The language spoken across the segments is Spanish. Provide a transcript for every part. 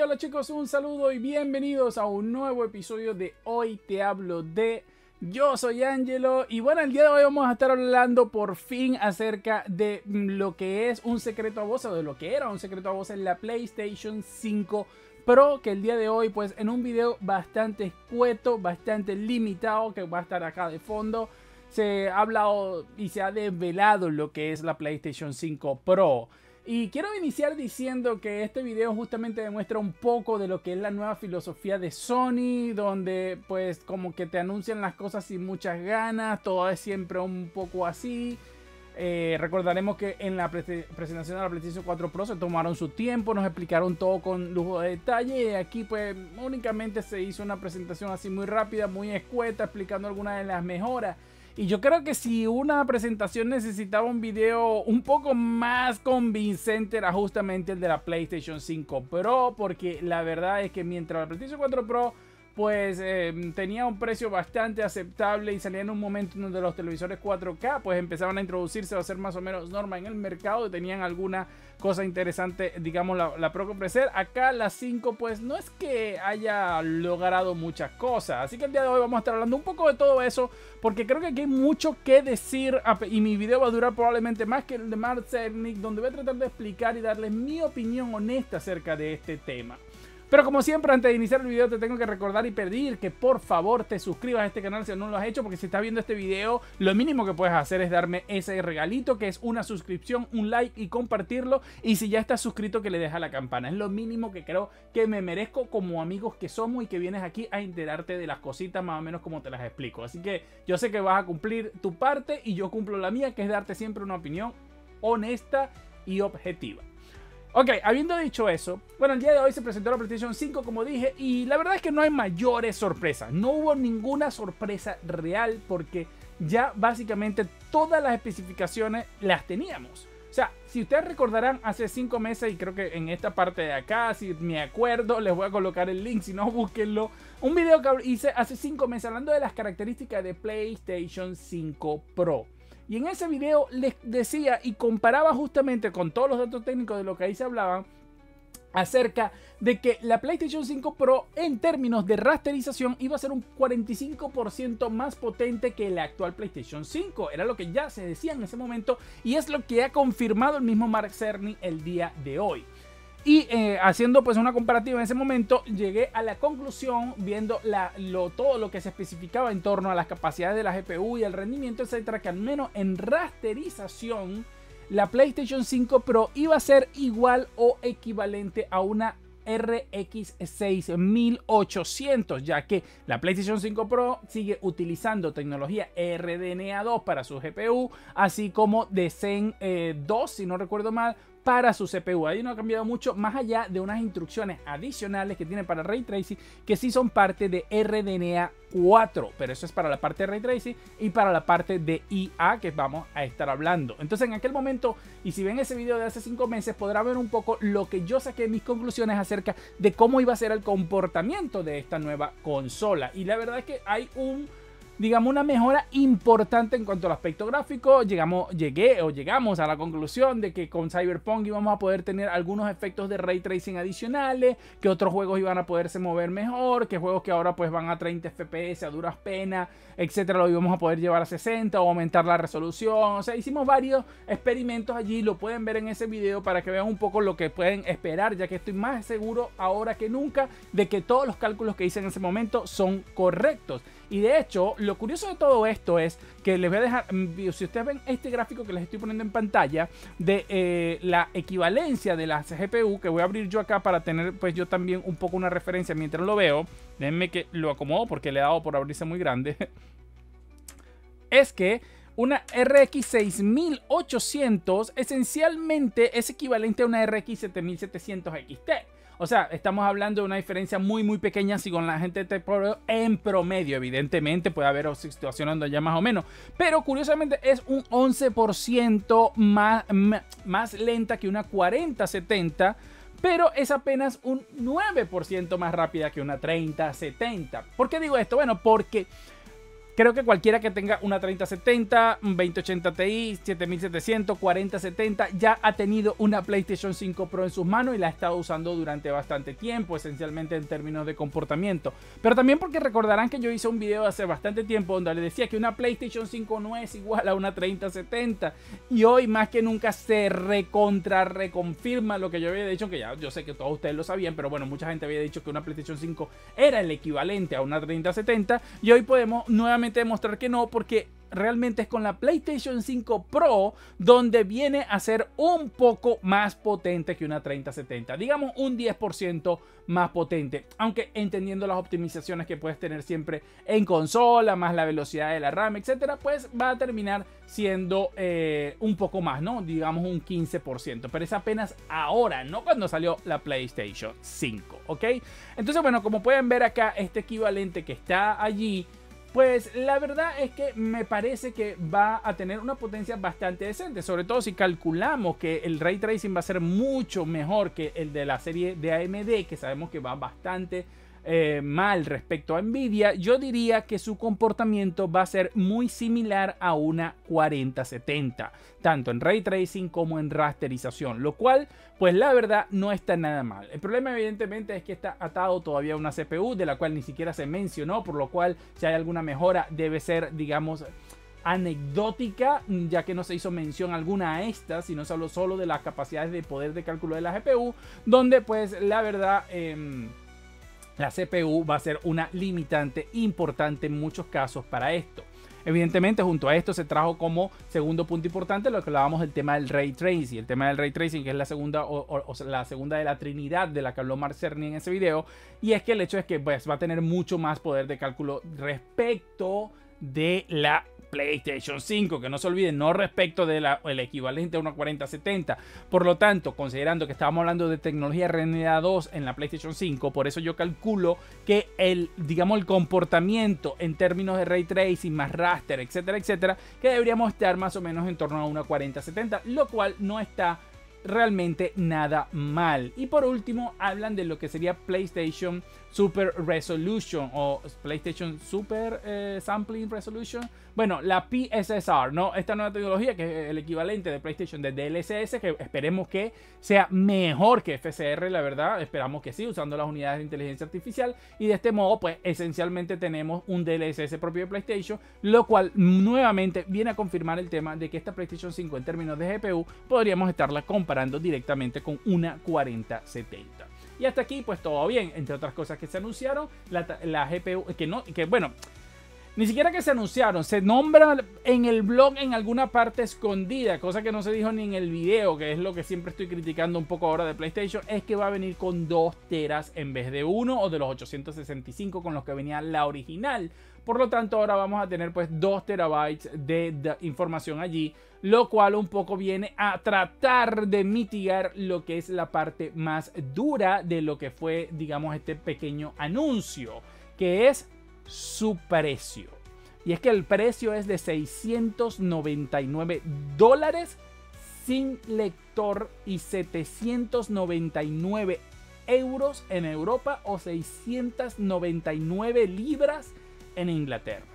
hola chicos, un saludo y bienvenidos a un nuevo episodio de Hoy Te Hablo de... Yo soy Angelo y bueno, el día de hoy vamos a estar hablando por fin acerca de lo que es un secreto a voz o de lo que era un secreto a voz en la PlayStation 5 Pro que el día de hoy pues en un video bastante escueto, bastante limitado que va a estar acá de fondo se ha hablado y se ha desvelado lo que es la PlayStation 5 Pro. Y quiero iniciar diciendo que este video justamente demuestra un poco de lo que es la nueva filosofía de Sony, donde pues como que te anuncian las cosas sin muchas ganas, todo es siempre un poco así. Eh, recordaremos que en la presentación de la PlayStation 4 Pro se tomaron su tiempo, nos explicaron todo con lujo de detalle y aquí pues únicamente se hizo una presentación así muy rápida, muy escueta, explicando algunas de las mejoras y yo creo que si una presentación necesitaba un video un poco más convincente era justamente el de la PlayStation 5 Pro, porque la verdad es que mientras la PlayStation 4 Pro pues em, tenía un precio bastante aceptable y salía en un momento donde los televisores 4K pues empezaban a introducirse o a ser más o menos norma en el mercado y tenían alguna cosa interesante, digamos, la, la ofrecer. Acá la 5 pues no es que haya logrado muchas cosas, así que el día de hoy vamos a estar hablando un poco de todo eso porque creo que aquí hay mucho que decir y mi video va a durar probablemente más que el de Mark Cerny donde voy a tratar de explicar y darles mi opinión honesta acerca de este tema. Pero como siempre, antes de iniciar el video te tengo que recordar y pedir que por favor te suscribas a este canal si no lo has hecho, porque si estás viendo este video, lo mínimo que puedes hacer es darme ese regalito, que es una suscripción, un like y compartirlo. Y si ya estás suscrito, que le dejas la campana. Es lo mínimo que creo que me merezco como amigos que somos y que vienes aquí a enterarte de las cositas más o menos como te las explico. Así que yo sé que vas a cumplir tu parte y yo cumplo la mía, que es darte siempre una opinión honesta y objetiva. Ok, habiendo dicho eso, bueno, el día de hoy se presentó la PlayStation 5, como dije, y la verdad es que no hay mayores sorpresas. No hubo ninguna sorpresa real porque ya básicamente todas las especificaciones las teníamos. O sea, si ustedes recordarán hace 5 meses, y creo que en esta parte de acá, si me acuerdo, les voy a colocar el link, si no, búsquenlo. Un video que hice hace 5 meses hablando de las características de PlayStation 5 Pro. Y en ese video les decía y comparaba justamente con todos los datos técnicos de lo que ahí se hablaban acerca de que la PlayStation 5 Pro en términos de rasterización iba a ser un 45% más potente que la actual PlayStation 5. Era lo que ya se decía en ese momento y es lo que ha confirmado el mismo Mark Cerny el día de hoy. Y eh, haciendo pues una comparativa en ese momento, llegué a la conclusión, viendo lo, todo lo que se especificaba en torno a las capacidades de la GPU y el rendimiento, etcétera, que al menos en rasterización, la PlayStation 5 Pro iba a ser igual o equivalente a una RX 6800, ya que la PlayStation 5 Pro sigue utilizando tecnología RDNA 2 para su GPU, así como de Zen 2, eh, si no recuerdo mal, para su CPU. Ahí no ha cambiado mucho, más allá de unas instrucciones adicionales que tiene para Ray Tracing, que sí son parte de RDNA 4, pero eso es para la parte de Ray Tracing y para la parte de IA que vamos a estar hablando. Entonces en aquel momento, y si ven ese video de hace 5 meses, podrá ver un poco lo que yo saqué mis conclusiones acerca de cómo iba a ser el comportamiento de esta nueva consola. Y la verdad es que hay un digamos, una mejora importante en cuanto al aspecto gráfico. Llegamos, llegué o llegamos a la conclusión de que con Cyberpunk íbamos a poder tener algunos efectos de ray tracing adicionales, que otros juegos iban a poderse mover mejor, que juegos que ahora pues van a 30 FPS a duras penas, etcétera, lo íbamos a poder llevar a 60 o aumentar la resolución. O sea, hicimos varios experimentos allí, lo pueden ver en ese video para que vean un poco lo que pueden esperar, ya que estoy más seguro ahora que nunca de que todos los cálculos que hice en ese momento son correctos. Y de hecho, lo curioso de todo esto es que les voy a dejar, mm, si ustedes ven este gráfico que les estoy poniendo en pantalla de eh, la equivalencia de la GPU, que voy a abrir yo acá para tener pues yo también un poco una referencia mientras lo veo. Déjenme que lo acomodo porque le he dado por abrirse muy grande. es que una RX 6800 esencialmente es equivalente a una RX 7700 XT. O sea, estamos hablando de una diferencia muy, muy pequeña si con la gente de en promedio. Evidentemente puede haber situaciones donde ya más o menos. Pero curiosamente es un 11% más, más lenta que una 4070 pero es apenas un 9% más rápida que una 3070. ¿Por qué digo esto? Bueno, porque Creo que cualquiera que tenga una 3070, un 2080 Ti, 7700, 4070 ya ha tenido una PlayStation 5 Pro en sus manos y la ha estado usando durante bastante tiempo, esencialmente en términos de comportamiento. Pero también porque recordarán que yo hice un video hace bastante tiempo donde le decía que una PlayStation 5 no es igual a una 3070 y hoy más que nunca se recontra reconfirma lo que yo había dicho, que ya yo sé que todos ustedes lo sabían, pero bueno, mucha gente había dicho que una PlayStation 5 era el equivalente a una 3070 y hoy podemos nuevamente demostrar que no, porque realmente es con la PlayStation 5 Pro donde viene a ser un poco más potente que una 3070. Digamos un 10% más potente. Aunque entendiendo las optimizaciones que puedes tener siempre en consola, más la velocidad de la RAM, etcétera, pues va a terminar siendo eh, un poco más, ¿no? Digamos un 15%. Pero es apenas ahora, no cuando salió la PlayStation 5, ¿ok? Entonces, bueno, como pueden ver acá, este equivalente que está allí pues la verdad es que me parece que va a tener una potencia bastante decente, sobre todo si calculamos que el ray tracing va a ser mucho mejor que el de la serie de AMD, que sabemos que va bastante eh, mal respecto a Nvidia, yo diría que su comportamiento va a ser muy similar a una 4070, tanto en ray tracing como en rasterización, lo cual pues la verdad no está nada mal. El problema evidentemente es que está atado todavía a una CPU de la cual ni siquiera se mencionó, por lo cual si hay alguna mejora debe ser digamos anecdótica, ya que no se hizo mención alguna a esta, sino se habló solo de las capacidades de poder de cálculo de la GPU, donde pues la verdad... Eh, la CPU va a ser una limitante importante en muchos casos para esto. Evidentemente, junto a esto se trajo como segundo punto importante lo que hablábamos del tema del ray tracing. El tema del ray tracing, que es la segunda, o, la segunda de la trinidad de la que habló Mark en ese video. Y es que el hecho es que pues, va a tener mucho más poder de cálculo respecto de la PlayStation 5, que no se olviden, no respecto del equivalente a una 4070. Por lo tanto, considerando que estábamos hablando de tecnología RDNA 2 en la PlayStation 5, por eso yo calculo que el, digamos, el comportamiento en términos de ray tracing más raster, etcétera, etcétera, que deberíamos estar más o menos en torno a una 4070, lo cual no está realmente nada mal. Y por último, hablan de lo que sería PlayStation Super Resolution o PlayStation Super eh, Sampling Resolution. Bueno, la PSSR, ¿no? Esta nueva tecnología que es el equivalente de PlayStation de DLSS, que esperemos que sea mejor que FSR, la verdad. Esperamos que sí, usando las unidades de inteligencia artificial. Y de este modo, pues esencialmente tenemos un DLSS propio de PlayStation, lo cual nuevamente viene a confirmar el tema de que esta PlayStation 5 en términos de GPU podríamos estarla comparando directamente con una 4070. Y hasta aquí, pues todo bien. Entre otras cosas que se anunciaron, la, GPU, que no, que bueno, ni siquiera que se anunciaron, se nombra en el blog en alguna parte escondida, cosa que no se dijo ni en el video, que es lo que siempre estoy criticando un poco ahora de PlayStation, es que va a venir con 2 teras en vez de 1 o de los 865 con los que venía la original. Por lo tanto, ahora vamos a tener pues 2 terabytes de, información allí, lo cual un poco viene a tratar de mitigar lo que es la parte más dura de lo que fue, digamos, este pequeño anuncio, que es su precio. Y es que el precio es de 699 dólares sin lector y 799 euros en Europa o 699 libras en Inglaterra.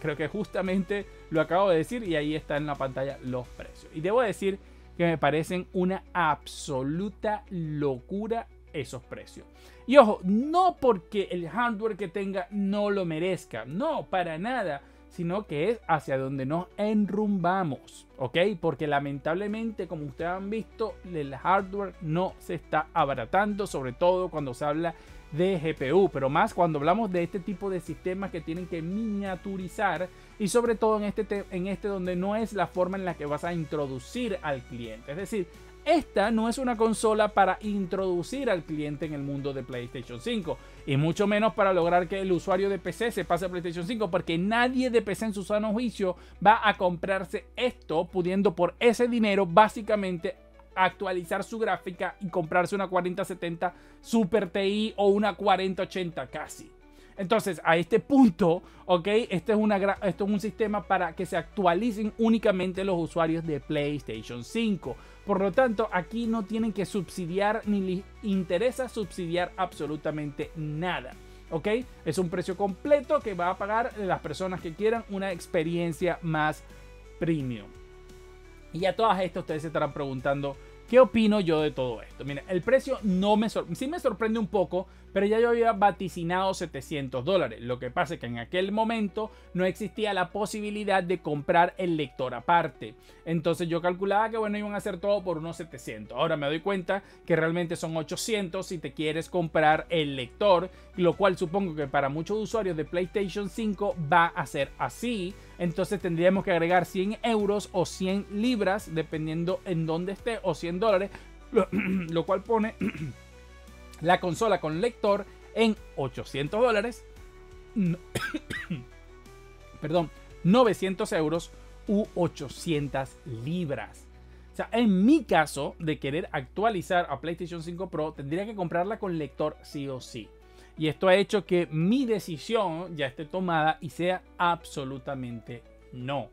Creo que justamente lo acabo de decir y ahí está en la pantalla los precios. Y debo decir que me parecen una absoluta locura esos precios. Y ojo, no porque el hardware que tenga no lo merezca, no, para nada, sino que es hacia donde nos enrumbamos, ¿ok? Porque lamentablemente, como ustedes han visto, el hardware no se está abaratando, sobre todo cuando se habla de GPU, pero más cuando hablamos de este tipo de sistemas que tienen que miniaturizar y sobre todo en este, en este donde no es la forma en la que vas a introducir al cliente. Es decir, esta no es una consola para introducir al cliente en el mundo de PlayStation 5 y mucho menos para lograr que el usuario de PC se pase a PlayStation 5 porque nadie de PC en su sano juicio va a comprarse esto pudiendo por ese dinero básicamente actualizar su gráfica y comprarse una 4070 Super TI o una 4080 casi. Entonces, a este punto, ¿ok? Este es, esto es un sistema para que se actualicen únicamente los usuarios de PlayStation 5. Por lo tanto, aquí no tienen que subsidiar ni les interesa subsidiar absolutamente nada. ¿ok? Es un precio completo que va a pagar las personas que quieran una experiencia más premium. Y a todas estas ustedes se estarán preguntando, ¿qué opino yo de todo esto? Mira, el precio no me sí me sorprende un poco, pero ya yo había vaticinado 700 dólares. Lo que pasa es que en aquel momento no existía la posibilidad de comprar el lector aparte. Entonces yo calculaba que bueno, iban a hacer todo por unos 700. Ahora me doy cuenta que realmente son 800 si te quieres comprar el lector, lo cual supongo que para muchos usuarios de PlayStation 5 va a ser así. Entonces tendríamos que agregar 100 euros o 100 libras, dependiendo en dónde esté, o 100 dólares, lo cual pone la consola con lector en 800 dólares, perdón, 900 euros u 800 libras. O sea, en mi caso de querer actualizar a PlayStation 5 Pro, tendría que comprarla con lector sí o sí. Y esto ha hecho que mi decisión ya esté tomada y sea absolutamente no.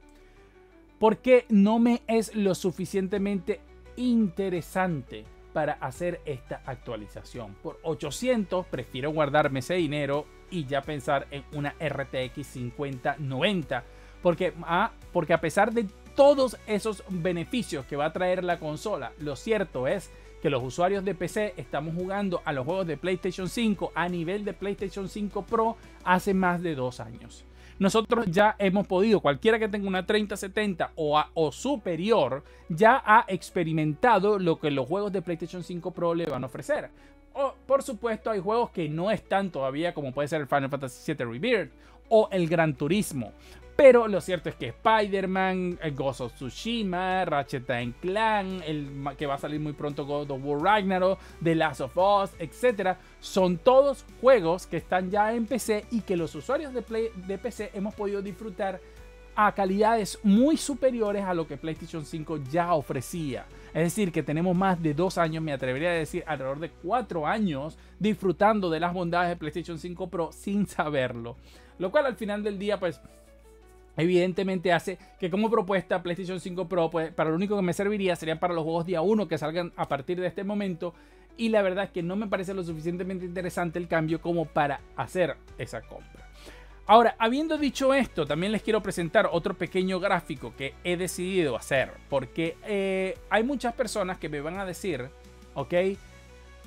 Porque no me es lo suficientemente interesante para hacer esta actualización. Por 800 prefiero guardarme ese dinero y ya pensar en una RTX 5090. Porque, ah, porque a pesar de todos esos beneficios que va a traer la consola, lo cierto es que los usuarios de PC estamos jugando a los juegos de PlayStation 5 a nivel de PlayStation 5 Pro hace más de dos años nosotros ya hemos podido, cualquiera que tenga una 3070 o, o superior, ya ha experimentado lo que los juegos de PlayStation 5 Pro le van a ofrecer. O, por supuesto, hay juegos que no están todavía, como puede ser el Final Fantasy VII Rebirth o el Gran Turismo. Pero lo cierto es que Spider-Man, Ghost of Tsushima, Ratchet Clank, el que va a salir muy pronto God of War Ragnarok, The Last of Us, etc. Son todos juegos que están ya en PC y que los usuarios de, Play, de PC hemos podido disfrutar a calidades muy superiores a lo que PlayStation 5 ya ofrecía. Es decir, que tenemos más de dos años, me atrevería a decir alrededor de cuatro años, disfrutando de las bondades de PlayStation 5 Pro sin saberlo. Lo cual al final del día, pues evidentemente hace que como propuesta PlayStation 5 Pro, pues para lo único que me serviría sería para los juegos día 1 que salgan a partir de este momento. Y la verdad es que no me parece lo suficientemente interesante el cambio como para hacer esa compra. Ahora, habiendo dicho esto, también les quiero presentar otro pequeño gráfico que he decidido hacer. Porque eh, hay muchas personas que me van a decir, ok,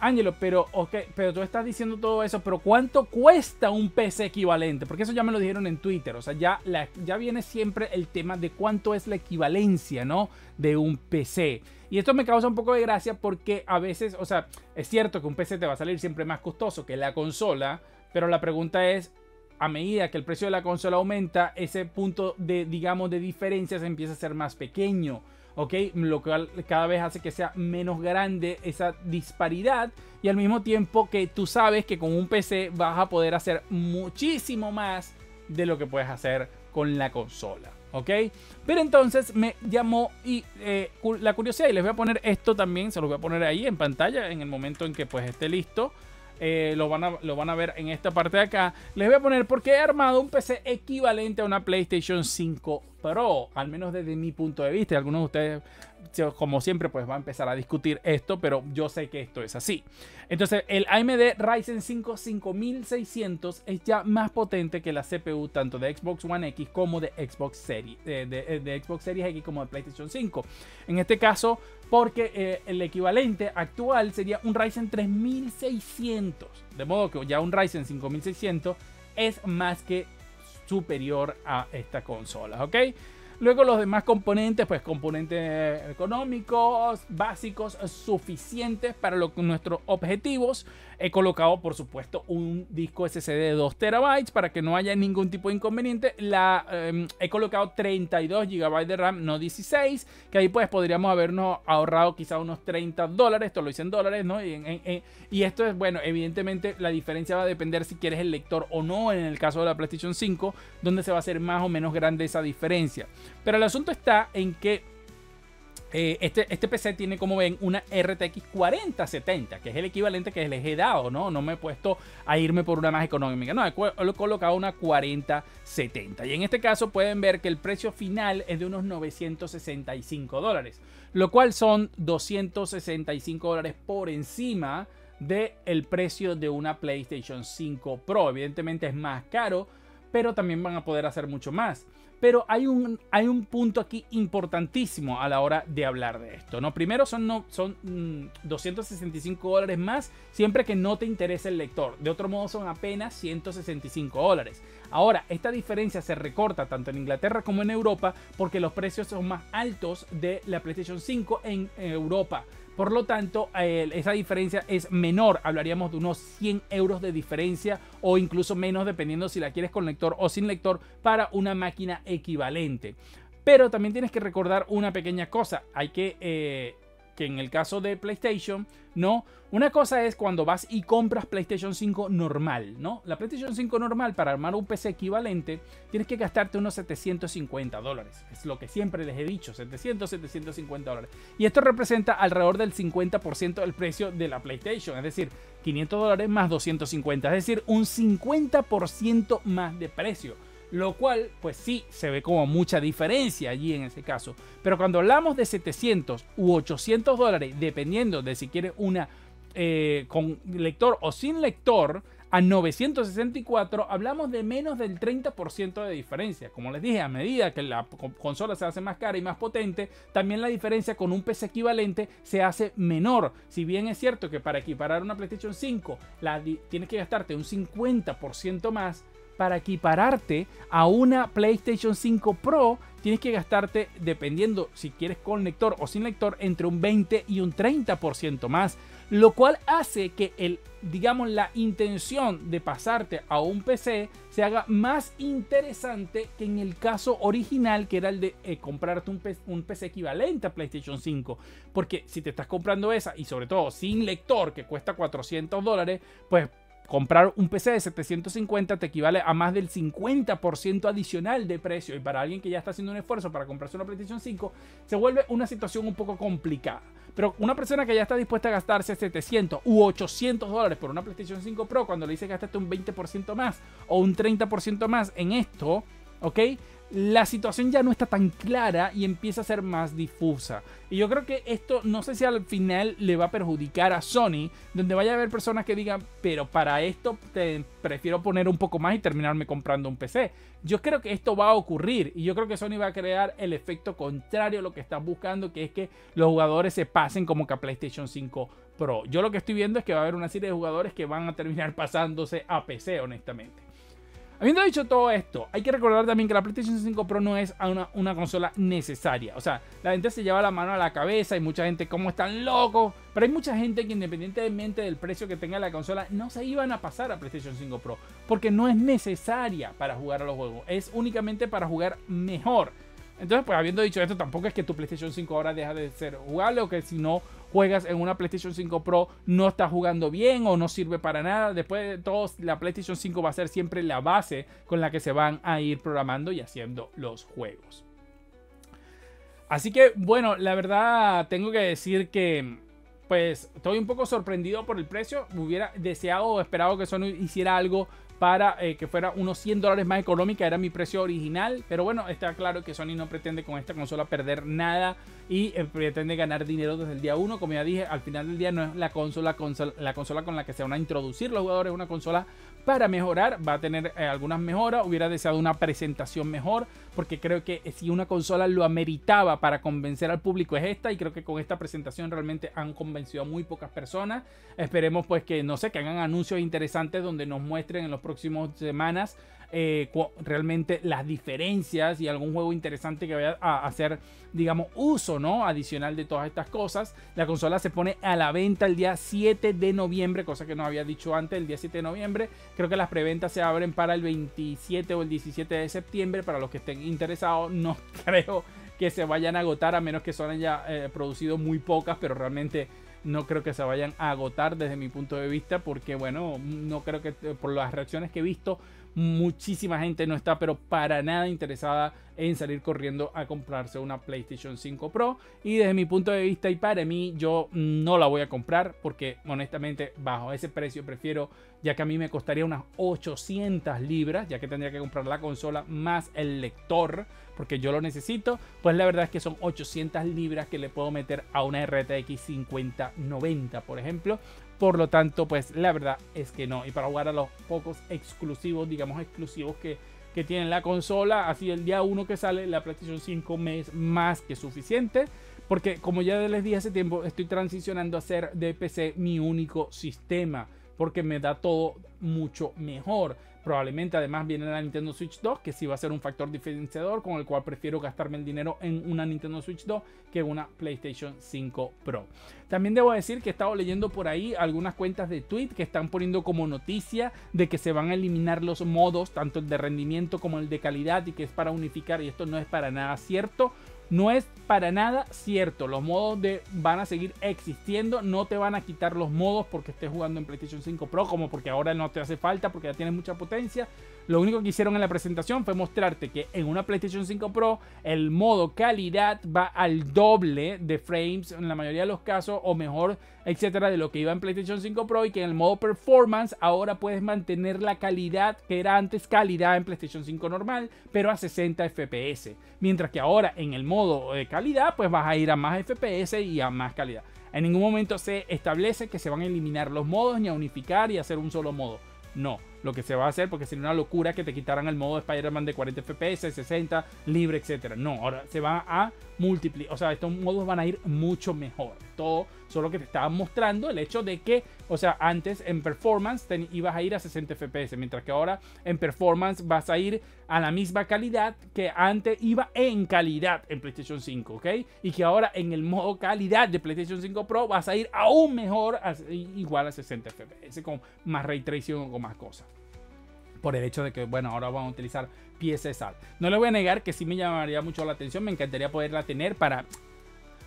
Ángelo, pero, okay, pero tú estás diciendo todo eso, pero ¿cuánto cuesta un PC equivalente? Porque eso ya me lo dijeron en Twitter, o sea, ya, ya viene siempre el tema de cuánto es la equivalencia, ¿no? De un PC. Y esto me causa un poco de gracia porque a veces, o sea, es cierto que un PC te va a salir siempre más costoso que la consola, pero la pregunta es, a medida que el precio de la consola aumenta, ese punto de, digamos, de diferencia empieza a ser más pequeño. ¿Ok? Lo cual cada vez hace que sea menos grande esa disparidad y al mismo tiempo que tú sabes que con un PC vas a poder hacer muchísimo más de lo que puedes hacer con la consola. ¿ok? Pero entonces me llamó y eh, la curiosidad y les voy a poner esto también, se lo voy a poner ahí en pantalla en el momento en que pues esté listo. Eh, lo, van a, lo van a ver en esta parte de acá. Les voy a poner porque he armado un PC equivalente a una PlayStation 5 Pro, al menos desde mi punto de vista. Algunos de ustedes como siempre, pues va a empezar a discutir esto, pero yo sé que esto es así. Entonces, el AMD Ryzen 5 5600 es ya más potente que la CPU tanto de Xbox One X como de Xbox Series, de, Xbox Series X como de PlayStation 5. En este caso, porque eh, el equivalente actual sería un Ryzen 3600. De modo que ya un Ryzen 5600 es más que superior a esta consola, ¿ok? Luego los demás componentes, pues componentes económicos, básicos, suficientes para lo, nuestros objetivos. He colocado, por supuesto, un disco SSD de 2 terabytes para que no haya ningún tipo de inconveniente. La, em, he colocado 32 GB de RAM, no 16, que ahí pues podríamos habernos ahorrado quizá unos 30 dólares. Esto lo hice en dólares, ¿no? Y, y esto es, bueno, evidentemente la diferencia va a depender si quieres el lector o no en el caso de la PlayStation 5, donde se va a hacer más o menos grande esa diferencia. Pero el asunto está en que eh, este, este, PC tiene, como ven, una RTX 4070, que es el equivalente que les he dado, ¿no? No me he puesto a irme por una más económica, no, he, colocado una 4070. Y en este caso pueden ver que el precio final es de unos 965 dólares, lo cual son 265 dólares por encima del el precio de una PlayStation 5 Pro. Evidentemente es más caro, pero también van a poder hacer mucho más. Pero hay un, hay un punto aquí importantísimo a la hora de hablar de esto. ¿no? Primero son, no, son 265 mm, dólares más siempre que no te interese el lector. De otro modo son apenas 165 dólares. Ahora, esta diferencia se recorta tanto en Inglaterra como en Europa porque los precios son más altos de la PlayStation 5 en Europa. Por lo tanto, esa diferencia es menor. Hablaríamos de unos 100 euros de diferencia o incluso menos dependiendo si la quieres con lector o sin lector para una máquina equivalente. Pero también tienes que recordar una pequeña cosa. Hay que eh, que en el caso de PlayStation, ¿no? Una cosa es cuando vas y compras PlayStation 5 normal, ¿no? La PlayStation 5 normal para armar un PC equivalente tienes que gastarte unos 750 dólares. Es lo que siempre les he dicho, 700, 750 dólares. Y esto representa alrededor del 50% del precio de la PlayStation, es decir, 500 dólares más 250, es decir, un 50% más de precio. Lo cual, pues sí, se ve como mucha diferencia allí en ese caso. Pero cuando hablamos de 700 u 800 dólares, dependiendo de si quiere una eh, con lector o sin lector, a 964 hablamos de menos del 30% de diferencia. Como les dije, a medida que la consola se hace más cara y más potente, también la diferencia con un PC equivalente se hace menor. Si bien es cierto que para equiparar una PlayStation 5 la, tienes que gastarte un 50% más, para equipararte a una PlayStation 5 Pro, tienes que gastarte, dependiendo si quieres con lector o sin lector, entre un 20 y un 30% más. Lo cual hace que el, digamos, la intención de pasarte a un PC se haga más interesante que en el caso original, que era el de eh, comprarte un un PC equivalente a PlayStation 5. Porque si te estás comprando esa, y sobre todo sin lector, que cuesta 400 dólares, pues comprar un PC de 750 te equivale a más del 50% adicional de precio. Y para alguien que ya está haciendo un esfuerzo para comprarse una PlayStation 5, se vuelve una situación un poco complicada. Pero una persona que ya está dispuesta a gastarse 700 u 800 dólares por una PlayStation 5 Pro, cuando le dice gastaste un 20% más o un 30% más en esto, ¿ok? La situación ya no está tan clara y empieza a ser más difusa. Y yo creo que esto no sé si al final le va a perjudicar a Sony, donde vaya a haber personas que digan, pero para esto prefiero poner un poco más y terminarme comprando un PC. Yo creo que esto va a ocurrir y yo creo que Sony va a crear el efecto contrario a lo que están buscando, que es que los jugadores se pasen como que a PlayStation 5 Pro. Yo lo que estoy viendo es que va a haber una serie de jugadores que van a terminar pasándose a PC, honestamente. Habiendo dicho todo esto, hay que recordar también que la PlayStation 5 Pro no es una, una, consola necesaria. O sea, la gente se lleva la mano a la cabeza y mucha gente, como están locos. Pero hay mucha gente que independientemente del precio que tenga la consola, no se iban a pasar a PlayStation 5 Pro. Porque no es necesaria para jugar a los juegos. Es únicamente para jugar mejor. Entonces, pues habiendo dicho esto, tampoco es que tu PlayStation 5 ahora deja de ser jugable o que si no juegas en una PlayStation 5 Pro no está jugando bien o no sirve para nada. Después de todo, la PlayStation 5 va a ser siempre la base con la que se van a ir programando y haciendo los juegos. Así que, bueno, la verdad tengo que decir que pues estoy un poco sorprendido por el precio. Me hubiera deseado o esperado que Sony hiciera algo para eh, que fuera unos 100 dólares más económica, era mi precio original, pero bueno, está claro que Sony no pretende con esta consola perder nada y eh, pretende ganar dinero desde el día 1, como ya dije, al final del día no es la consola, la consola con la que se van a introducir los jugadores, es una consola para mejorar, va a tener eh, algunas mejoras, hubiera deseado una presentación mejor, porque creo que si una consola lo ameritaba para convencer al público es esta, y creo que con esta presentación realmente han convencido a muy pocas personas. Esperemos pues que, no sé, que hagan anuncios interesantes donde nos muestren en las próximas semanas eh, realmente las diferencias y algún juego interesante que vaya a hacer, digamos, uso, ¿no? Adicional de todas estas cosas. La consola se pone a la venta el día 7 de noviembre, cosa que no había dicho antes, el día 7 de noviembre. Creo que las preventas se abren para el 27 o el 17 de septiembre, para los que estén interesados. No creo que se vayan a agotar, a menos que son ya eh, producido muy pocas, pero realmente no creo que se vayan a agotar desde mi punto de vista, porque bueno, no creo que por las reacciones que he visto, muchísima gente no está pero para nada interesada en salir corriendo a comprarse una PlayStation 5 Pro. Y desde mi punto de vista y para mí yo no la voy a comprar porque honestamente bajo ese precio prefiero ya que a mí me costaría unas 800 libras ya que tendría que comprar la consola más el lector porque yo lo necesito pues la verdad es que son 800 libras que le puedo meter a una RTX 5090 por ejemplo Por lo tanto, pues la verdad es que no. Y para jugar a los pocos exclusivos, digamos exclusivos que, que tiene la consola, así el día 1 que sale la PlayStation 5 me es más que suficiente. Porque como ya les dije hace tiempo, estoy transicionando a ser de PC mi único sistema. Porque me da todo mucho mejor. Probablemente además viene la Nintendo Switch 2, que sí va a ser un factor diferenciador con el cual prefiero gastarme el dinero en una Nintendo Switch 2 que una PlayStation 5 Pro. También debo decir que he estado leyendo por ahí algunas cuentas de tweet que están poniendo como noticia de que se van a eliminar los modos, tanto el de rendimiento como el de calidad, y que es para unificar, y esto no es para nada cierto. No es para nada cierto. Los modos de van a seguir existiendo. No te van a quitar los modos porque estés jugando en PlayStation 5 Pro, como porque ahora no te hace falta porque ya tienes mucha potencia. Lo único que hicieron en la presentación fue mostrarte que en una PlayStation 5 Pro el modo calidad va al doble de frames en la mayoría de los casos o mejor, etcétera, de lo que iba en PlayStation 5 Pro y que en el modo performance ahora puedes mantener la calidad que era antes calidad en PlayStation 5 normal, pero a 60 FPS. Mientras que ahora en el modo de calidad pues vas a ir a más FPS y a más calidad. En ningún momento se establece que se van a eliminar los modos ni a unificar y hacer un solo modo. No, lo que se va a hacer porque sería una locura que te quitaran el modo de Spider-Man de 40 FPS, 60, libre, etcétera. No, ahora se va a multiplicar, o sea, estos modos van a ir mucho mejor. Todo, solo que te estaban mostrando el hecho de que, o sea, antes en performance ibas a ir a 60 FPS, mientras que ahora en performance vas a ir a la misma calidad que antes iba en calidad en PlayStation 5, ¿ok? Y que ahora en el modo calidad de PlayStation 5 Pro vas a ir aún mejor, igual a 60 FPS, con más ray tracing o con más cosas por el hecho de que, bueno, ahora vamos a utilizar PSSR. No le voy a negar que sí me llamaría mucho la atención, me encantaría poderla tener para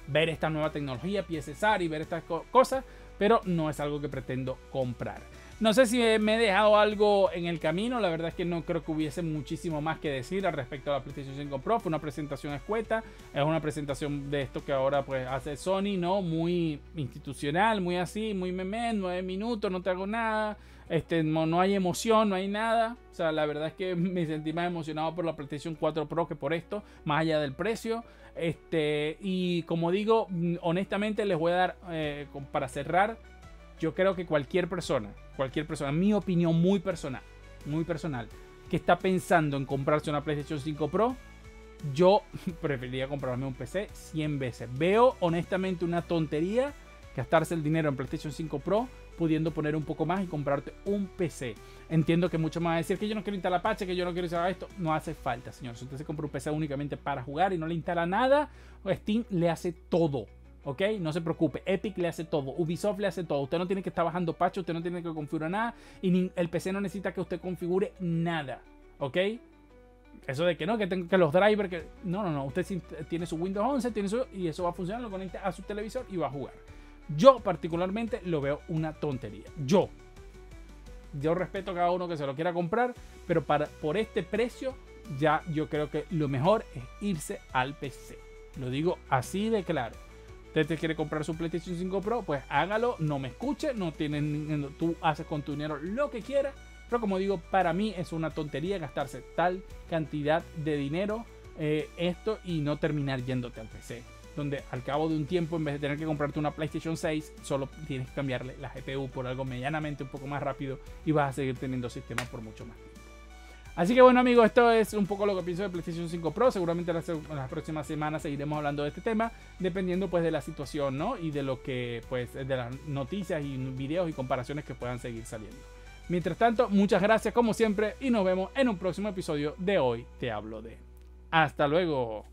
ver esta nueva tecnología, PSSR y ver estas cosas, pero no es algo que pretendo comprar. No sé si me he dejado algo en el camino, la verdad es que no creo que hubiese muchísimo más que decir al respecto a la PlayStation 5 Pro. Fue una presentación escueta, es una presentación de esto que ahora pues hace Sony, ¿no? Muy institucional, muy así, muy meme, nueve minutos, no te hago nada, este, no, hay emoción, no hay nada. O sea, la verdad es que me sentí más emocionado por la PlayStation 4 Pro que por esto, más allá del precio. Este, y como digo, honestamente les voy a dar, eh, para cerrar, yo creo que cualquier persona, cualquier persona, mi opinión muy personal, muy personal, que está pensando en comprarse una PlayStation 5 Pro, yo preferiría comprarme un PC 100 veces. Veo honestamente una tontería gastarse el dinero en PlayStation 5 Pro pudiendo poner un poco más y comprarte un PC. Entiendo que mucho más decir que yo no quiero instalar Apache, que yo no quiero instalar esto. No hace falta, señor. Si usted se compra un PC únicamente para jugar y no le instala nada, Steam le hace todo. ¿Ok? No se preocupe. Epic le hace todo. Ubisoft le hace todo. Usted no tiene que estar bajando patch, usted no tiene que configurar nada. Y el PC no necesita que usted configure nada. ¿Ok? Eso de que no, que, tenga, que los drivers, que... No, no, no. Usted tiene su Windows 11 tiene su, y eso va a funcionar, lo conecta a su televisor y va a jugar. Yo particularmente lo veo una tontería. Yo. Yo respeto a cada uno que se lo quiera comprar, pero para, por este precio ya yo creo que lo mejor es irse al PC. Lo digo así de claro. Usted te quiere comprar su PlayStation 5 Pro, pues hágalo, no me escuche, no tienen, tú haces con tu dinero lo que quieras. Pero como digo, para mí es una tontería gastarse tal cantidad de dinero eh, esto y no terminar yéndote al PC donde al cabo de un tiempo, en vez de tener que comprarte una PlayStation 6, solo tienes que cambiarle la GPU por algo medianamente un poco más rápido y vas a seguir teniendo sistema por mucho más tiempo. Así que bueno amigos, esto es un poco lo que pienso de PlayStation 5 Pro. Seguramente en las, próximas semanas seguiremos hablando de este tema, dependiendo pues de la situación, ¿no? Y de lo que, pues, de las noticias y videos y comparaciones que puedan seguir saliendo. Mientras tanto, muchas gracias como siempre y nos vemos en un próximo episodio de Hoy Te Hablo de. Hasta luego.